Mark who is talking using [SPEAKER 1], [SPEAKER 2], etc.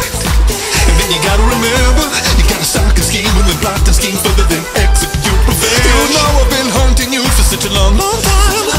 [SPEAKER 1] And then you gotta remember, you gotta sock and scheme and plot and scheme further than execute. Revenge. You know I've been hunting you for such a long, long time.